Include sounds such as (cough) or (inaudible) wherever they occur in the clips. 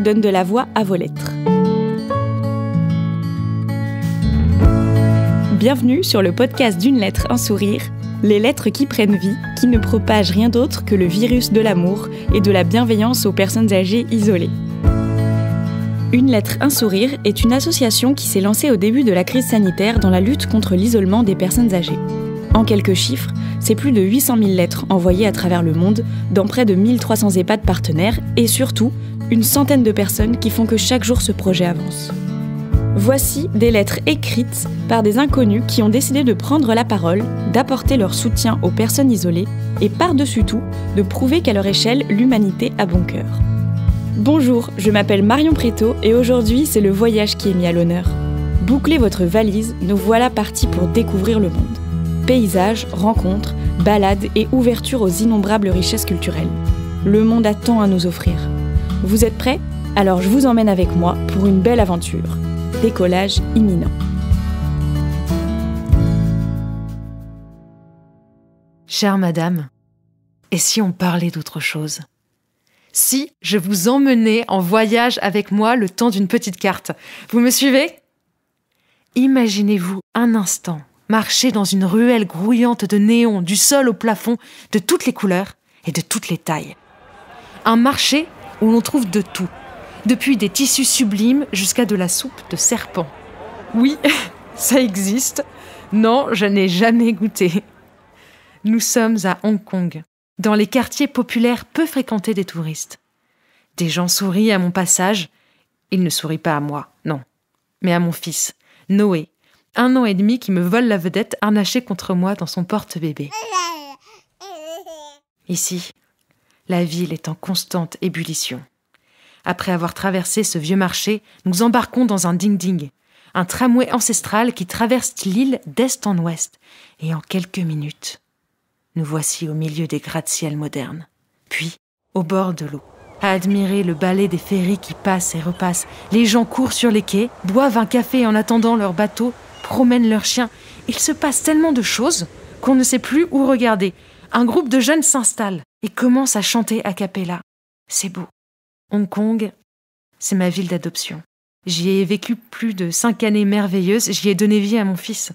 Donne de la voix à vos lettres. Bienvenue sur le podcast d'une lettre, un sourire, les lettres qui prennent vie, qui ne propagent rien d'autre que le virus de l'amour et de la bienveillance aux personnes âgées isolées. Une lettre, un sourire est une association qui s'est lancée au début de la crise sanitaire dans la lutte contre l'isolement des personnes âgées. En quelques chiffres, c'est plus de 800 000 lettres envoyées à travers le monde, dans près de 1300 EHPAD partenaires, et surtout, une centaine de personnes qui font que chaque jour ce projet avance. Voici des lettres écrites par des inconnus qui ont décidé de prendre la parole, d'apporter leur soutien aux personnes isolées et par-dessus tout, de prouver qu'à leur échelle, l'humanité a bon cœur. Bonjour, je m'appelle Marion Préto et aujourd'hui c'est le voyage qui est mis à l'honneur. Bouclez votre valise, nous voilà partis pour découvrir le monde. Paysages, rencontres, balades et ouverture aux innombrables richesses culturelles. Le monde a tant à nous offrir. Vous êtes prêts? Alors je vous emmène avec moi pour une belle aventure. Décollage imminent. Chère madame, et si on parlait d'autre chose? Si je vous emmenais en voyage avec moi le temps d'une petite carte, vous me suivez? Imaginez-vous un instant marcher dans une ruelle grouillante de néons, du sol au plafond, de toutes les couleurs et de toutes les tailles. Un marché où l'on trouve de tout, depuis des tissus sublimes jusqu'à de la soupe de serpent. Oui, (laughs) ça existe. Non, je n'ai jamais goûté. Nous sommes à Hong Kong, dans les quartiers populaires peu fréquentés des touristes. Des gens sourient à mon passage. Ils ne sourient pas à moi, non, mais à mon fils, Noé, un an et demi qui me vole la vedette harnachée contre moi dans son porte-bébé. Ici, la ville est en constante ébullition. Après avoir traversé ce vieux marché, nous embarquons dans un ding-ding, un tramway ancestral qui traverse l'île d'est en ouest, et en quelques minutes, nous voici au milieu des gratte-ciel modernes, puis au bord de l'eau, à admirer le balai des ferries qui passent et repassent. Les gens courent sur les quais, boivent un café en attendant leur bateau, promènent leurs chiens. Il se passe tellement de choses qu'on ne sait plus où regarder. Un groupe de jeunes s'installe et commence à chanter a cappella. C'est beau. Hong Kong, c'est ma ville d'adoption. J'y ai vécu plus de cinq années merveilleuses, j'y ai donné vie à mon fils.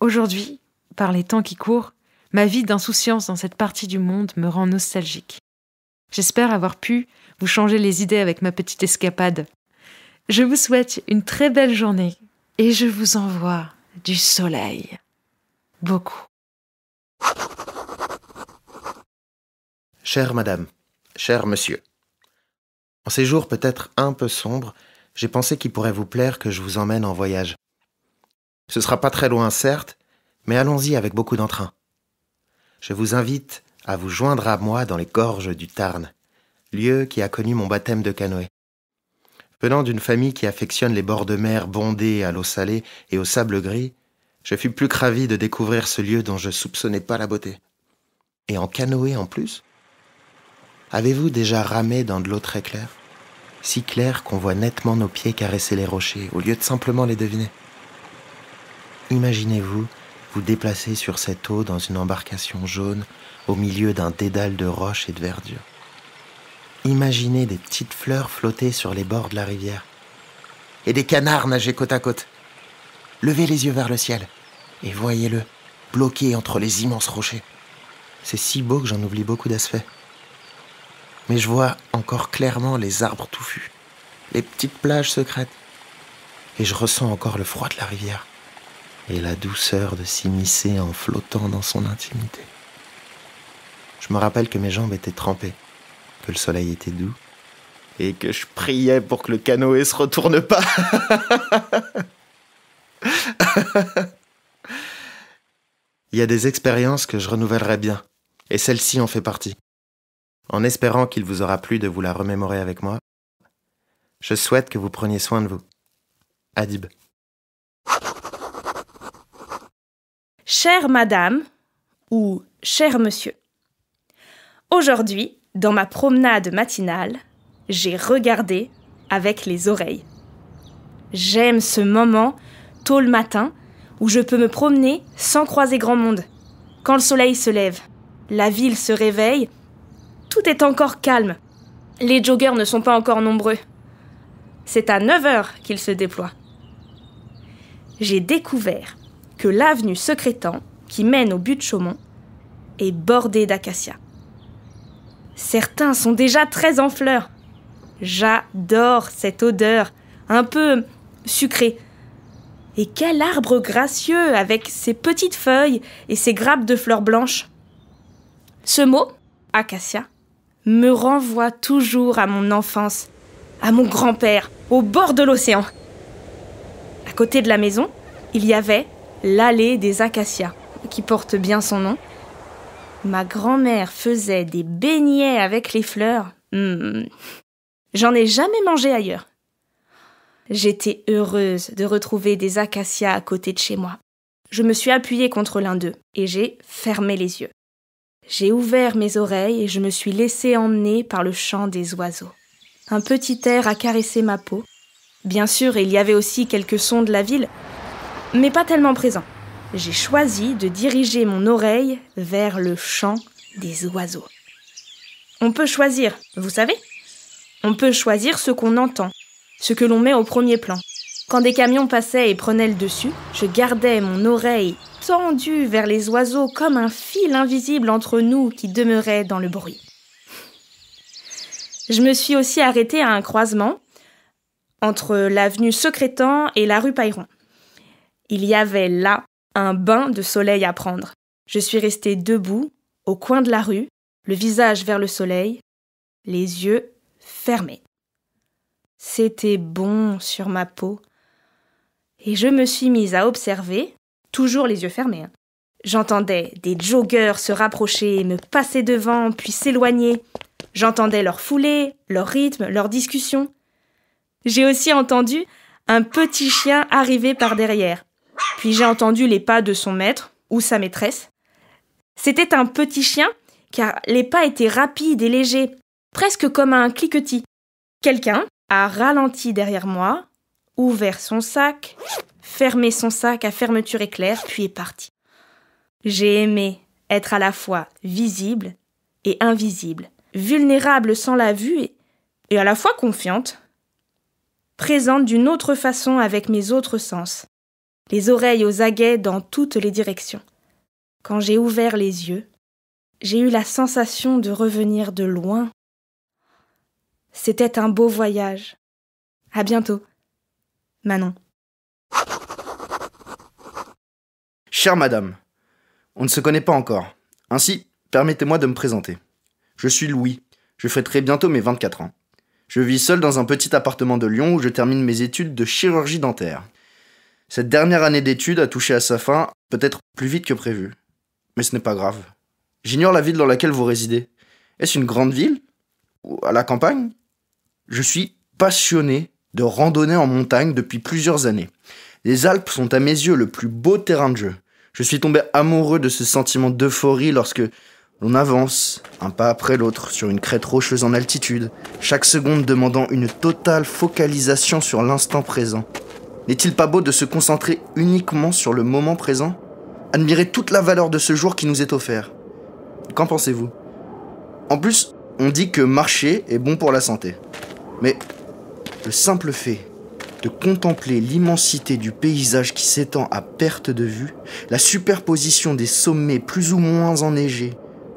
Aujourd'hui, par les temps qui courent, ma vie d'insouciance dans cette partie du monde me rend nostalgique. J'espère avoir pu vous changer les idées avec ma petite escapade. Je vous souhaite une très belle journée et je vous envoie du soleil. Beaucoup. Chère madame, cher monsieur, en ces jours peut-être un peu sombres, j'ai pensé qu'il pourrait vous plaire que je vous emmène en voyage. Ce sera pas très loin, certes, mais allons-y avec beaucoup d'entrain. Je vous invite à vous joindre à moi dans les gorges du Tarn, lieu qui a connu mon baptême de canoë. Venant d'une famille qui affectionne les bords de mer bondés à l'eau salée et au sable gris, je fus plus ravi de découvrir ce lieu dont je soupçonnais pas la beauté. Et en canoë en plus Avez-vous déjà ramé dans de l'eau très claire? Si claire qu'on voit nettement nos pieds caresser les rochers, au lieu de simplement les deviner Imaginez-vous vous déplacer sur cette eau dans une embarcation jaune au milieu d'un dédale de roches et de verdure. Imaginez des petites fleurs flotter sur les bords de la rivière et des canards nager côte à côte. Levez les yeux vers le ciel et voyez-le, bloqué entre les immenses rochers. C'est si beau que j'en oublie beaucoup d'aspects mais je vois encore clairement les arbres touffus, les petites plages secrètes, et je ressens encore le froid de la rivière et la douceur de s'immiscer en flottant dans son intimité. Je me rappelle que mes jambes étaient trempées, que le soleil était doux, et que je priais pour que le canoë se retourne pas. (laughs) Il y a des expériences que je renouvellerai bien, et celle-ci en fait partie en espérant qu'il vous aura plu de vous la remémorer avec moi. Je souhaite que vous preniez soin de vous. Adib. Chère madame ou cher monsieur, aujourd'hui, dans ma promenade matinale, j'ai regardé avec les oreilles. J'aime ce moment, tôt le matin, où je peux me promener sans croiser grand monde. Quand le soleil se lève, la ville se réveille tout est encore calme. Les joggers ne sont pas encore nombreux. C'est à 9 heures qu'ils se déploient. J'ai découvert que l'avenue Secrétan, qui mène au but de Chaumont, est bordée d'acacias. Certains sont déjà très en fleurs. J'adore cette odeur, un peu sucrée. Et quel arbre gracieux avec ses petites feuilles et ses grappes de fleurs blanches. Ce mot, acacia, me renvoie toujours à mon enfance, à mon grand-père, au bord de l'océan. À côté de la maison, il y avait l'allée des acacias, qui porte bien son nom. Ma grand-mère faisait des beignets avec les fleurs. Hmm. J'en ai jamais mangé ailleurs. J'étais heureuse de retrouver des acacias à côté de chez moi. Je me suis appuyée contre l'un d'eux et j'ai fermé les yeux. J'ai ouvert mes oreilles et je me suis laissée emmener par le chant des oiseaux. Un petit air a caressé ma peau. Bien sûr, il y avait aussi quelques sons de la ville, mais pas tellement présents. J'ai choisi de diriger mon oreille vers le chant des oiseaux. On peut choisir, vous savez? On peut choisir ce qu'on entend, ce que l'on met au premier plan. Quand des camions passaient et prenaient le dessus, je gardais mon oreille tendu vers les oiseaux comme un fil invisible entre nous qui demeurait dans le bruit. Je me suis aussi arrêtée à un croisement entre l'avenue Secrétan et la rue Pailleron. Il y avait là un bain de soleil à prendre. Je suis restée debout, au coin de la rue, le visage vers le soleil, les yeux fermés. C'était bon sur ma peau. Et je me suis mise à observer toujours les yeux fermés. Hein. J'entendais des joggeurs se rapprocher, me passer devant, puis s'éloigner. J'entendais leur foulée, leur rythme, leur discussion. J'ai aussi entendu un petit chien arriver par derrière. Puis j'ai entendu les pas de son maître ou sa maîtresse. C'était un petit chien, car les pas étaient rapides et légers, presque comme un cliquetis. Quelqu'un a ralenti derrière moi, ouvert son sac, fermé son sac à fermeture éclair, puis est parti. J'ai aimé être à la fois visible et invisible, vulnérable sans la vue et, à la fois confiante, présente d'une autre façon avec mes autres sens, les oreilles aux aguets dans toutes les directions. Quand j'ai ouvert les yeux, j'ai eu la sensation de revenir de loin. C'était un beau voyage. À bientôt. Manon. Chère madame, on ne se connaît pas encore. Ainsi, permettez-moi de me présenter. Je suis Louis. Je fêterai bientôt mes 24 ans. Je vis seul dans un petit appartement de Lyon où je termine mes études de chirurgie dentaire. Cette dernière année d'études a touché à sa fin, peut-être plus vite que prévu. Mais ce n'est pas grave. J'ignore la ville dans laquelle vous résidez. Est-ce une grande ville? Ou à la campagne? Je suis passionné de randonnée en montagne depuis plusieurs années. Les Alpes sont à mes yeux le plus beau terrain de jeu. Je suis tombé amoureux de ce sentiment d'euphorie lorsque l'on avance, un pas après l'autre, sur une crête rocheuse en altitude, chaque seconde demandant une totale focalisation sur l'instant présent. N'est-il pas beau de se concentrer uniquement sur le moment présent? Admirer toute la valeur de ce jour qui nous est offert. Qu'en pensez-vous? En plus, on dit que marcher est bon pour la santé. Mais le simple fait de contempler l'immensité du paysage qui s'étend à perte de vue, la superposition des sommets plus ou moins enneigés,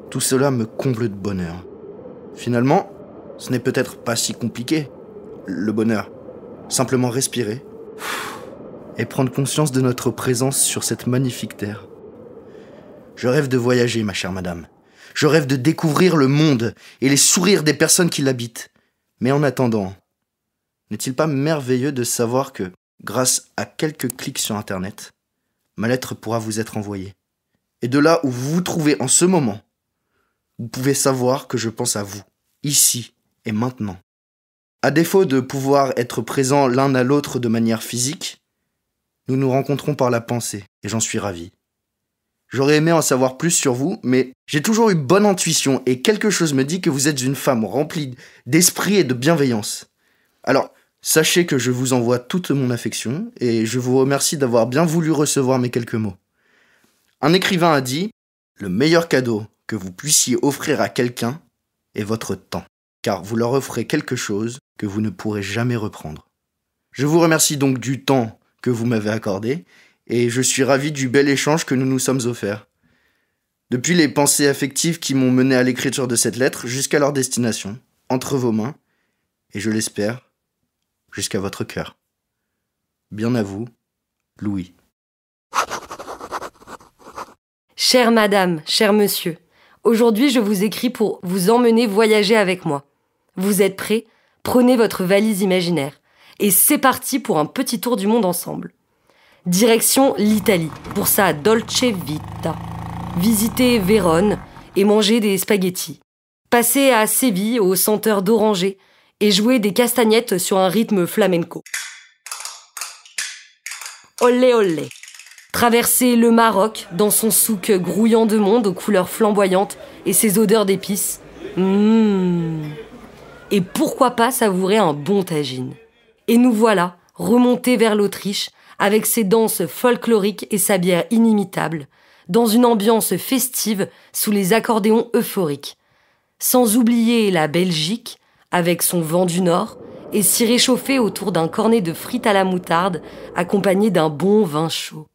tout cela me comble de bonheur. Finalement, ce n'est peut-être pas si compliqué, le bonheur. Simplement respirer et prendre conscience de notre présence sur cette magnifique terre. Je rêve de voyager, ma chère madame. Je rêve de découvrir le monde et les sourires des personnes qui l'habitent. Mais en attendant, n'est-il pas merveilleux de savoir que, grâce à quelques clics sur Internet, ma lettre pourra vous être envoyée? Et de là où vous vous trouvez en ce moment, vous pouvez savoir que je pense à vous, ici et maintenant. À défaut de pouvoir être présents l'un à l'autre de manière physique, nous nous rencontrons par la pensée, et j'en suis ravi. J'aurais aimé en savoir plus sur vous, mais j'ai toujours eu bonne intuition et quelque chose me dit que vous êtes une femme remplie d'esprit et de bienveillance. Alors, sachez que je vous envoie toute mon affection et je vous remercie d'avoir bien voulu recevoir mes quelques mots. Un écrivain a dit Le meilleur cadeau que vous puissiez offrir à quelqu'un est votre temps. car vous leur offrez quelque chose que vous ne pourrez jamais reprendre. Je vous remercie donc du temps que vous m'avez accordé, et je suis ravi du bel échange que nous nous sommes offerts. Depuis les pensées affectives qui m'ont mené à l'écriture de cette lettre jusqu'à leur destination, entre vos mains, et je l'espère, jusqu'à votre cœur. Bien à vous, Louis. Chère madame, cher monsieur, aujourd'hui je vous écris pour vous emmener voyager avec moi. Vous êtes prêts? Prenez votre valise imaginaire. Et c'est parti pour un petit tour du monde ensemble. Direction l'Italie, pour sa Dolce Vita. Visiter Vérone et manger des spaghettis. Passer à Séville au senteur d'oranger et jouer des castagnettes sur un rythme flamenco. Olé olé. Traverser le Maroc dans son souk grouillant de monde aux couleurs flamboyantes et ses odeurs d'épices. Mmh. Et pourquoi pas savourer un bon tagine. Et nous voilà, remontés vers l'Autriche, avec ses danses folkloriques et sa bière inimitable, dans une ambiance festive sous les accordéons euphoriques. Sans oublier la Belgique, avec son vent du nord, et s'y réchauffer autour d'un cornet de frites à la moutarde, accompagné d'un bon vin chaud.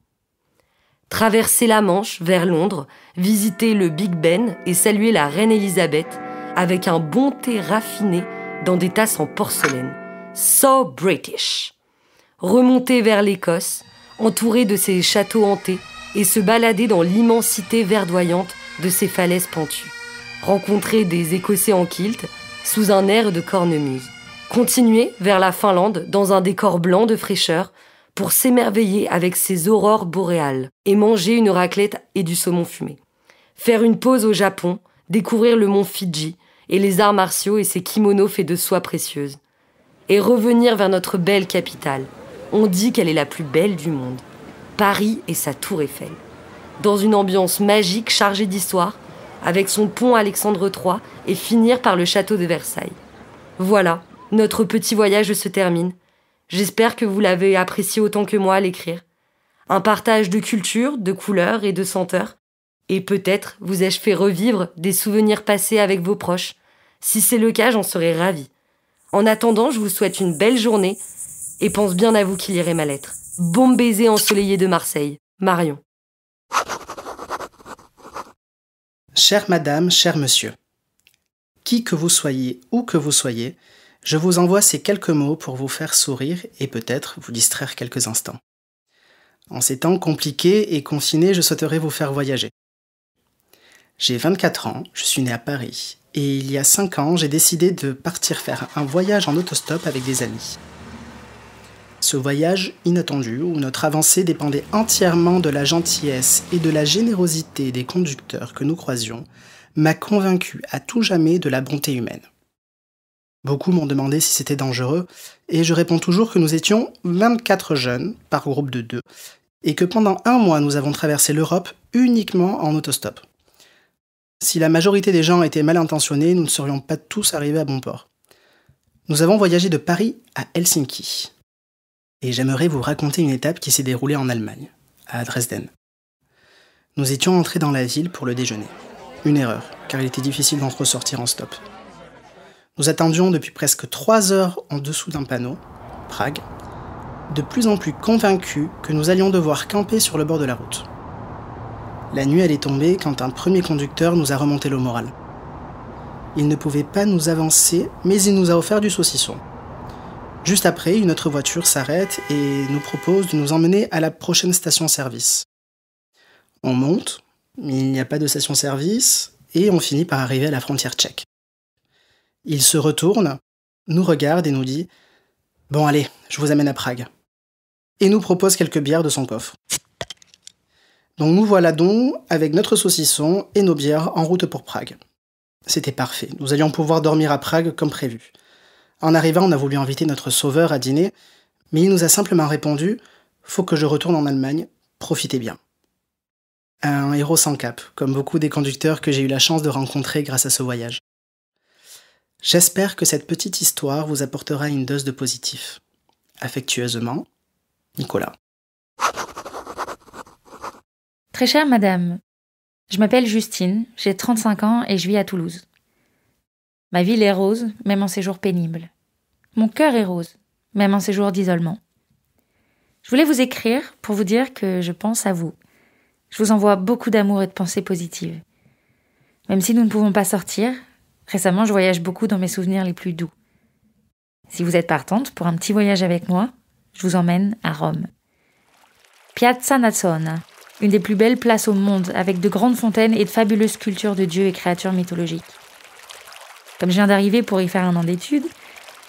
Traverser la Manche vers Londres, visiter le Big Ben et saluer la reine Elisabeth avec un bon thé raffiné dans des tasses en porcelaine. So British. Remonter vers l'Écosse, entouré de ses châteaux hantés, et se balader dans l'immensité verdoyante de ses falaises pentues. Rencontrer des Écossais en kilt sous un air de cornemuse. Continuer vers la Finlande dans un décor blanc de fraîcheur pour s'émerveiller avec ses aurores boréales et manger une raclette et du saumon fumé. Faire une pause au Japon, découvrir le mont Fidji et les arts martiaux et ses kimonos faits de soie précieuse. Et revenir vers notre belle capitale. On dit qu'elle est la plus belle du monde. Paris et sa tour Eiffel. Dans une ambiance magique chargée d'histoire, avec son pont Alexandre III et finir par le château de Versailles. Voilà, notre petit voyage se termine. J'espère que vous l'avez apprécié autant que moi à l'écrire. Un partage de culture, de couleurs et de senteurs. Et peut-être vous ai-je fait revivre des souvenirs passés avec vos proches. Si c'est le cas, j'en serais ravie. En attendant, je vous souhaite une belle journée et pense bien à vous qui lirez ma lettre. Bon baiser ensoleillé de Marseille. Marion. Chère madame, cher monsieur, qui que vous soyez, où que vous soyez, je vous envoie ces quelques mots pour vous faire sourire et peut-être vous distraire quelques instants. En ces temps compliqués et confinés, je souhaiterais vous faire voyager. J'ai 24 ans, je suis né à Paris, et il y a 5 ans, j'ai décidé de partir faire un voyage en autostop avec des amis. Ce voyage inattendu, où notre avancée dépendait entièrement de la gentillesse et de la générosité des conducteurs que nous croisions, m'a convaincu à tout jamais de la bonté humaine. Beaucoup m'ont demandé si c'était dangereux, et je réponds toujours que nous étions 24 jeunes par groupe de deux, et que pendant un mois nous avons traversé l'Europe uniquement en autostop. Si la majorité des gens étaient mal intentionnés, nous ne serions pas tous arrivés à bon port. Nous avons voyagé de Paris à Helsinki. Et j'aimerais vous raconter une étape qui s'est déroulée en Allemagne, à Dresden. Nous étions entrés dans la ville pour le déjeuner. Une erreur, car il était difficile d'en ressortir en stop. Nous attendions depuis presque trois heures en dessous d'un panneau, Prague, de plus en plus convaincus que nous allions devoir camper sur le bord de la route. La nuit allait tomber quand un premier conducteur nous a remonté le moral. Il ne pouvait pas nous avancer, mais il nous a offert du saucisson. Juste après, une autre voiture s'arrête et nous propose de nous emmener à la prochaine station-service. On monte, mais il n'y a pas de station-service, et on finit par arriver à la frontière tchèque. Il se retourne, nous regarde et nous dit Bon, allez, je vous amène à Prague. Et nous propose quelques bières de son coffre. Donc nous voilà donc avec notre saucisson et nos bières en route pour Prague. C'était parfait, nous allions pouvoir dormir à Prague comme prévu. En arrivant, on a voulu inviter notre sauveur à dîner, mais il nous a simplement répondu Faut que je retourne en Allemagne, profitez bien. Un héros sans cap, comme beaucoup des conducteurs que j'ai eu la chance de rencontrer grâce à ce voyage. J'espère que cette petite histoire vous apportera une dose de positif. Affectueusement, Nicolas. Très chère madame, je m'appelle Justine, j'ai 35 ans et je vis à Toulouse. Ma ville est rose, même en ces jours pénibles. Mon cœur est rose, même en ces jours d'isolement. Je voulais vous écrire pour vous dire que je pense à vous. Je vous envoie beaucoup d'amour et de pensées positives. Même si nous ne pouvons pas sortir, récemment je voyage beaucoup dans mes souvenirs les plus doux. Si vous êtes partante pour un petit voyage avec moi, je vous emmène à Rome. Piazza Nazzona, une des plus belles places au monde, avec de grandes fontaines et de fabuleuses sculptures de dieux et créatures mythologiques. Comme je viens d'arriver pour y faire un an d'études,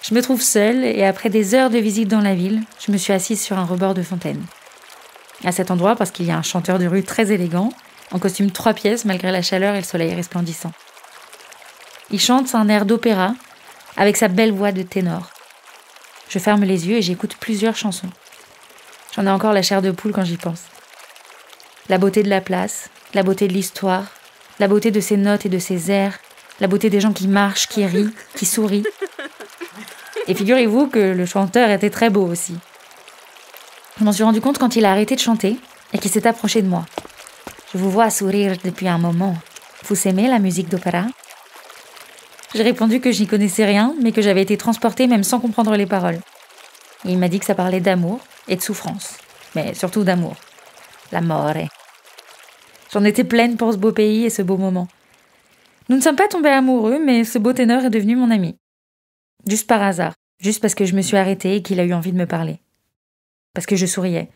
je me trouve seule et après des heures de visite dans la ville, je me suis assise sur un rebord de fontaine. À cet endroit, parce qu'il y a un chanteur de rue très élégant, en costume trois pièces malgré la chaleur et le soleil resplendissant. Il chante un air d'opéra avec sa belle voix de ténor. Je ferme les yeux et j'écoute plusieurs chansons. J'en ai encore la chair de poule quand j'y pense. La beauté de la place, la beauté de l'histoire, la beauté de ses notes et de ses airs, la beauté des gens qui marchent, qui rient, qui sourient. Et figurez-vous que le chanteur était très beau aussi. Je m'en suis rendu compte quand il a arrêté de chanter et qu'il s'est approché de moi. Je vous vois sourire depuis un moment. Vous aimez la musique d'opéra? J'ai répondu que je n'y connaissais rien, mais que j'avais été transportée même sans comprendre les paroles. il m'a dit que ça parlait d'amour et de souffrance, mais surtout d'amour. L'amore. J'en étais pleine pour ce beau pays et ce beau moment. Nous ne sommes pas tombés amoureux, mais ce beau ténor est devenu mon ami. Juste par hasard, juste parce que je me suis arrêtée et qu'il a eu envie de me parler. Parce que je souriais.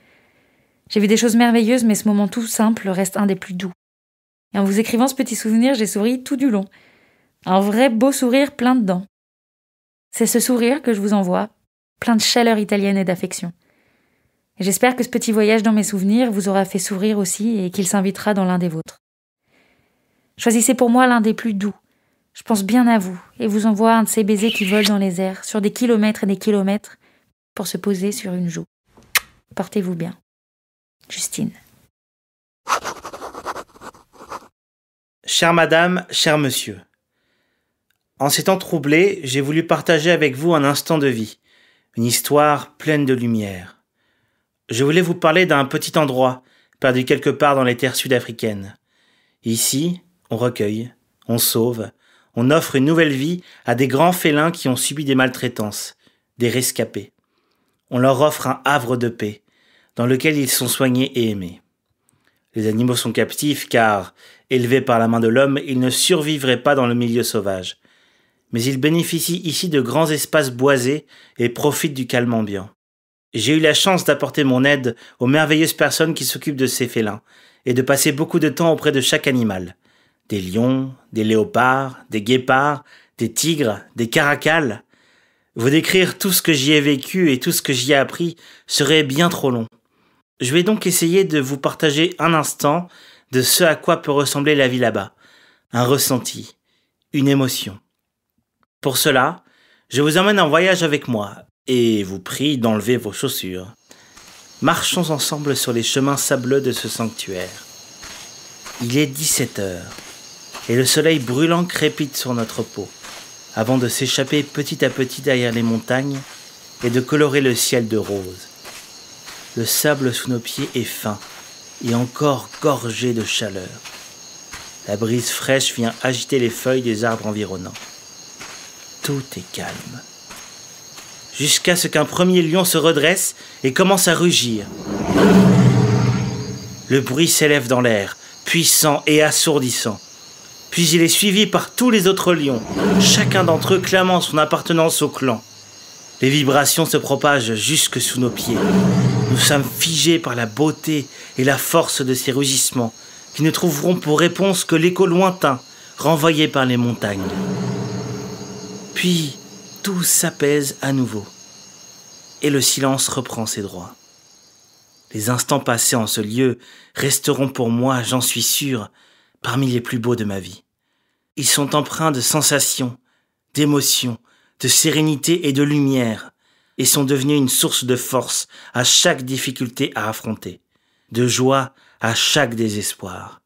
J'ai vu des choses merveilleuses, mais ce moment tout simple reste un des plus doux. Et en vous écrivant ce petit souvenir, j'ai souri tout du long. Un vrai beau sourire plein de dents. C'est ce sourire que je vous envoie, plein de chaleur italienne et d'affection. J'espère que ce petit voyage dans mes souvenirs vous aura fait sourire aussi et qu'il s'invitera dans l'un des vôtres. Choisissez pour moi l'un des plus doux. Je pense bien à vous et vous envoie un de ces baisers qui volent dans les airs, sur des kilomètres et des kilomètres, pour se poser sur une joue. Portez-vous bien. Justine. Chère madame, cher monsieur. En ces temps j'ai voulu partager avec vous un instant de vie, une histoire pleine de lumière. Je voulais vous parler d'un petit endroit, perdu quelque part dans les terres sud-africaines. Ici, on recueille, on sauve, on offre une nouvelle vie à des grands félins qui ont subi des maltraitances, des rescapés. On leur offre un havre de paix, dans lequel ils sont soignés et aimés. Les animaux sont captifs car, élevés par la main de l'homme, ils ne survivraient pas dans le milieu sauvage. Mais ils bénéficient ici de grands espaces boisés et profitent du calme ambiant. J'ai eu la chance d'apporter mon aide aux merveilleuses personnes qui s'occupent de ces félins et de passer beaucoup de temps auprès de chaque animal, des lions, des léopards, des guépards, des tigres, des caracals. Vous décrire tout ce que j'y ai vécu et tout ce que j'y ai appris serait bien trop long. Je vais donc essayer de vous partager un instant de ce à quoi peut ressembler la vie là-bas, un ressenti, une émotion. Pour cela, je vous emmène en voyage avec moi et vous prie d'enlever vos chaussures. Marchons ensemble sur les chemins sableux de ce sanctuaire. Il est 17 heures et le soleil brûlant crépite sur notre peau, avant de s'échapper petit à petit derrière les montagnes et de colorer le ciel de rose. Le sable sous nos pieds est fin et encore gorgé de chaleur. La brise fraîche vient agiter les feuilles des arbres environnants. Tout est calme. Jusqu'à ce qu'un premier lion se redresse et commence à rugir. Le bruit s'élève dans l'air, puissant et assourdissant. Puis il est suivi par tous les autres lions, chacun d'entre eux clamant son appartenance au clan. Les vibrations se propagent jusque sous nos pieds. Nous sommes figés par la beauté et la force de ces rugissements, qui ne trouveront pour réponse que l'écho lointain renvoyé par les montagnes. Puis tout s'apaise à nouveau, et le silence reprend ses droits. Les instants passés en ce lieu resteront pour moi, j'en suis sûr, parmi les plus beaux de ma vie. Ils sont empreints de sensations, d'émotions, de sérénité et de lumière, et sont devenus une source de force à chaque difficulté à affronter, de joie à chaque désespoir,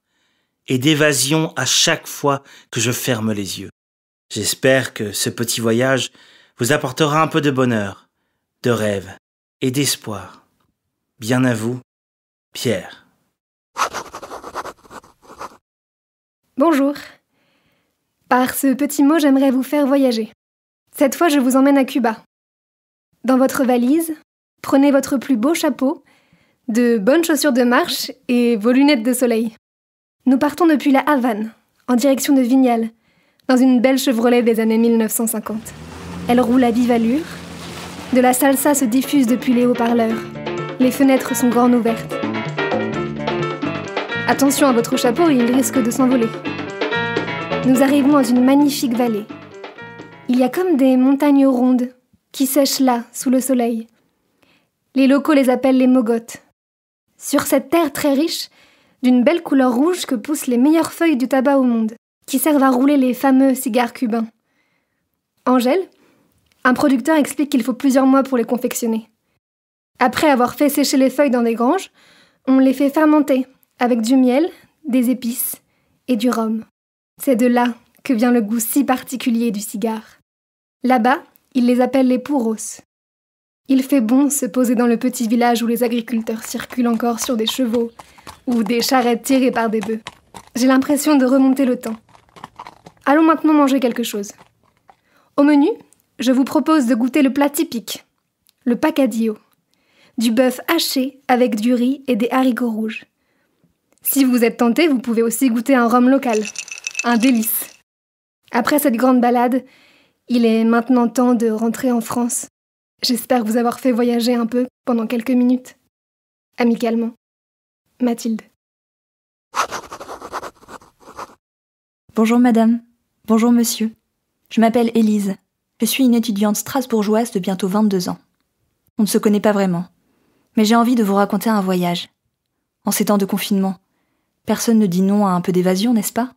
et d'évasion à chaque fois que je ferme les yeux. J'espère que ce petit voyage vous apportera un peu de bonheur, de rêve et d'espoir. Bien à vous, Pierre. Bonjour. Par ce petit mot, j'aimerais vous faire voyager. Cette fois, je vous emmène à Cuba. Dans votre valise, prenez votre plus beau chapeau, de bonnes chaussures de marche et vos lunettes de soleil. Nous partons depuis la Havane, en direction de Vignal, dans une belle Chevrolet des années 1950. Elle roule à vive allure. De la salsa se diffuse depuis les haut-parleurs. Les fenêtres sont grandes ouvertes. Attention à votre chapeau, il risque de s'envoler. Nous arrivons dans une magnifique vallée. Il y a comme des montagnes rondes qui sèchent là, sous le soleil. Les locaux les appellent les mogotes. Sur cette terre très riche, d'une belle couleur rouge que poussent les meilleures feuilles du tabac au monde, qui servent à rouler les fameux cigares cubains. Angèle, un producteur explique qu'il faut plusieurs mois pour les confectionner. Après avoir fait sécher les feuilles dans des granges, on les fait fermenter avec du miel, des épices et du rhum. C'est de là que vient le goût si particulier du cigare. Là-bas, ils les appellent les pouros. Il fait bon se poser dans le petit village où les agriculteurs circulent encore sur des chevaux ou des charrettes tirées par des bœufs. J'ai l'impression de remonter le temps. Allons maintenant manger quelque chose. Au menu, je vous propose de goûter le plat typique, le pacadillo, du bœuf haché avec du riz et des haricots rouges. Si vous êtes tenté, vous pouvez aussi goûter un rhum local, un délice. Après cette grande balade, il est maintenant temps de rentrer en France. J'espère vous avoir fait voyager un peu pendant quelques minutes. Amicalement. Mathilde. Bonjour madame. Bonjour monsieur. Je m'appelle Élise. Je suis une étudiante strasbourgeoise de bientôt 22 ans. On ne se connaît pas vraiment. Mais j'ai envie de vous raconter un voyage. En ces temps de confinement, personne ne dit non à un peu d'évasion, n'est-ce pas?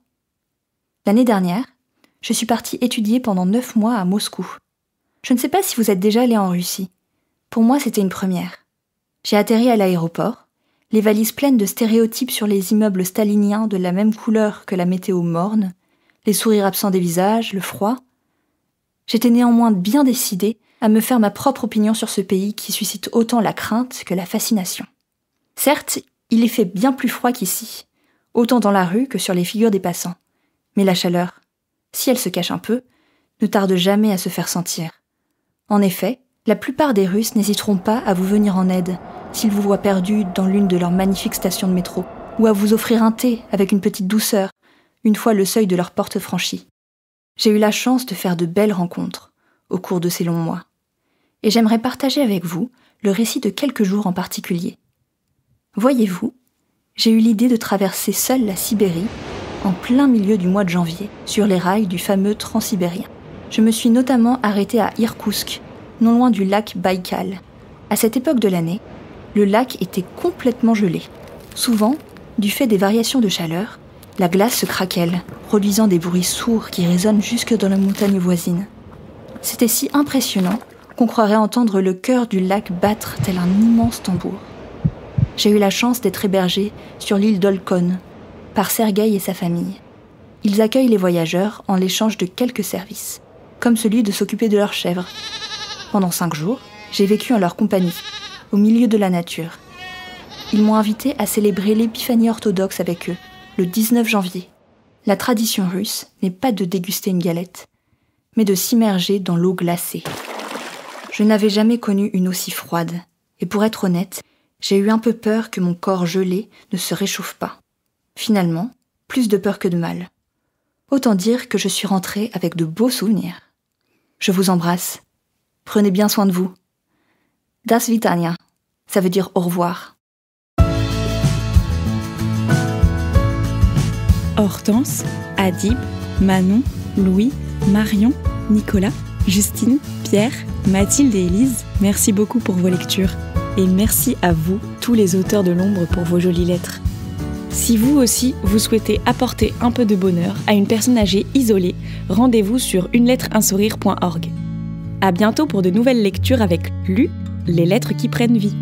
L'année dernière, je suis partie étudier pendant neuf mois à Moscou. Je ne sais pas si vous êtes déjà allé en Russie. Pour moi, c'était une première. J'ai atterri à l'aéroport, les valises pleines de stéréotypes sur les immeubles staliniens de la même couleur que la météo morne, les sourires absents des visages, le froid. J'étais néanmoins bien décidée à me faire ma propre opinion sur ce pays qui suscite autant la crainte que la fascination. Certes, il est fait bien plus froid qu'ici, autant dans la rue que sur les figures des passants. Mais la chaleur, si elle se cache un peu, ne tarde jamais à se faire sentir. En effet, la plupart des Russes n'hésiteront pas à vous venir en aide s'ils vous voient perdu dans l'une de leurs magnifiques stations de métro, ou à vous offrir un thé avec une petite douceur, une fois le seuil de leur porte franchi. J'ai eu la chance de faire de belles rencontres au cours de ces longs mois, et j'aimerais partager avec vous le récit de quelques jours en particulier. Voyez-vous, j'ai eu l'idée de traverser seule la Sibérie en plein milieu du mois de janvier, sur les rails du fameux Transsibérien. Je me suis notamment arrêtée à Irkoutsk, non loin du lac Baïkal. À cette époque de l'année, le lac était complètement gelé. Souvent, du fait des variations de chaleur, la glace se craquelle, produisant des bruits sourds qui résonnent jusque dans la montagne voisine. C'était si impressionnant qu'on croirait entendre le cœur du lac battre tel un immense tambour. J'ai eu la chance d'être hébergée sur l'île d'Olkon, par Sergueï et sa famille. Ils accueillent les voyageurs en l'échange de quelques services, comme celui de s'occuper de leurs chèvres. Pendant cinq jours, j'ai vécu en leur compagnie, au milieu de la nature. Ils m'ont invité à célébrer l'épiphanie orthodoxe avec eux, le 19 janvier. La tradition russe n'est pas de déguster une galette, mais de s'immerger dans l'eau glacée. Je n'avais jamais connu une aussi froide, et pour être honnête, j'ai eu un peu peur que mon corps gelé ne se réchauffe pas. Finalement, plus de peur que de mal. Autant dire que je suis rentrée avec de beaux souvenirs. Je vous embrasse. Prenez bien soin de vous. Das Vitania, ça veut dire au revoir. Hortense, Adib, Manon, Louis, Marion, Nicolas, Justine, Pierre, Mathilde et Élise, merci beaucoup pour vos lectures. Et merci à vous, tous les auteurs de l'ombre, pour vos jolies lettres. Si vous aussi, vous souhaitez apporter un peu de bonheur à une personne âgée isolée, rendez-vous sur unelettreunsourire.org. À bientôt pour de nouvelles lectures avec Lu, les lettres qui prennent vie.